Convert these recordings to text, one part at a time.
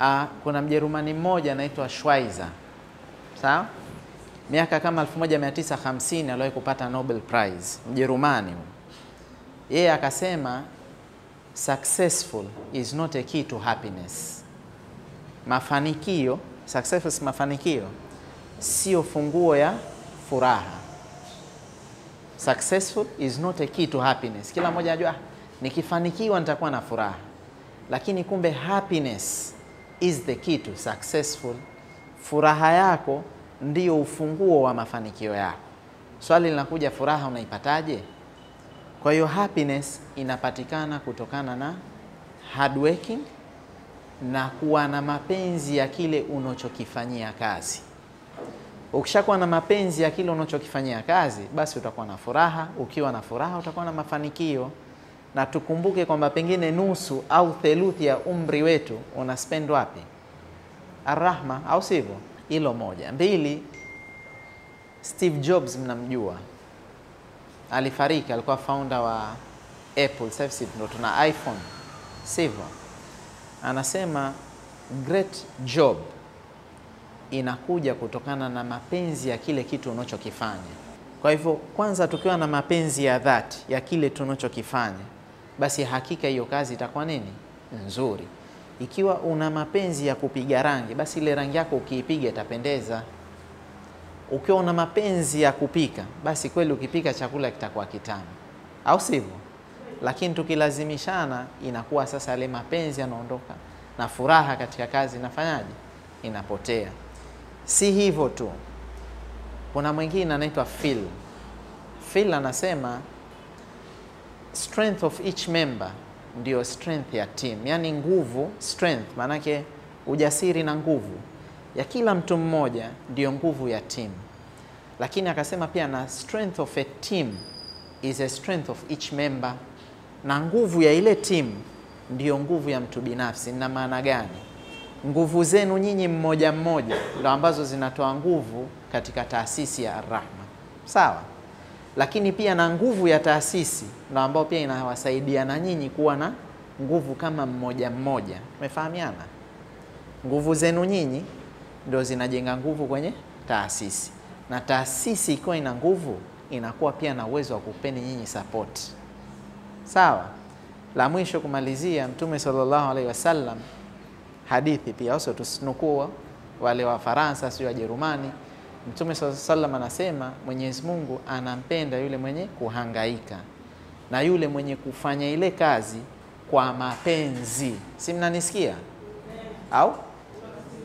Uh, kuna Mjerumani mmoja anaitwa Schweizer, sawa, miaka kama 1950 aliwahi kupata Nobel Prize, Mjerumani. Yeye akasema successful is not a key to happiness. Mafanikio, successful mafanikio sio funguo ya furaha. Successful is not a key to happiness. Kila mmoja anajua nikifanikiwa nitakuwa na furaha, lakini kumbe happiness is the key to successful. Furaha yako ndio ufunguo wa mafanikio yako. Swali linakuja, furaha unaipataje? Kwa hiyo happiness inapatikana kutokana na hard working na kuwa na mapenzi ya kile unachokifanyia kazi. Ukishakuwa na mapenzi ya kile unachokifanyia kazi, basi utakuwa na furaha. Ukiwa na furaha, utakuwa na mafanikio. Na tukumbuke kwamba pengine nusu au theluthi ya umri wetu una spend wapi? Arrahma, au sivyo? Hilo moja. Mbili, Steve Jobs mnamjua, alifariki, alikuwa founder wa Apple. Sasa hivi ndo tuna iPhone, sivyo? Anasema great job inakuja kutokana na mapenzi ya kile kitu unachokifanya. Kwa hivyo, kwanza tukiwa na mapenzi ya dhati ya kile tunachokifanya, basi hakika hiyo kazi itakuwa nini? Nzuri. Ikiwa una mapenzi ya kupiga rangi, basi ile rangi yako ukiipiga itapendeza. Ukiwa una mapenzi ya kupika, basi kweli ukipika chakula kitakuwa kitamu, au sivyo? Lakini tukilazimishana, inakuwa sasa yale mapenzi yanaondoka na furaha katika kazi inafanyaje? Inapotea. Si hivyo tu, kuna mwingine anaitwa Phil. Phil anasema strength of each member ndio strength ya team, yani nguvu, strength maanake ujasiri na nguvu ya kila mtu mmoja ndio nguvu ya team. Lakini akasema pia na strength of a team is a strength of each member, na nguvu ya ile team ndiyo nguvu ya mtu binafsi. Na maana gani? Nguvu zenu nyinyi mmoja mmoja ndo ambazo zinatoa nguvu katika taasisi ya Arrahma, sawa. Lakini pia na nguvu ya taasisi na ambao pia inawasaidia na nyinyi kuwa na nguvu kama mmoja mmoja. Tumefahamiana? Nguvu zenu nyinyi ndio zinajenga nguvu kwenye taasisi, na taasisi ikiwa ina nguvu inakuwa pia na uwezo wa kupeni nyinyi support, sawa. La mwisho kumalizia, Mtume sallallahu alaihi wasallam hadithi pia sio wale wa Faransa sio wa Jerumani. Mtume alaihi wasallam anasema Mwenyezi Mungu anampenda yule mwenye kuhangaika na yule mwenye kufanya ile kazi kwa mapenzi. Si mnanisikia au?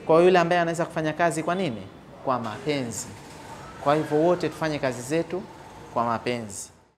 Kwa yule ambaye anaweza kufanya kazi kwa nini? Kwa mapenzi. Kwa hivyo wote tufanye kazi zetu kwa mapenzi.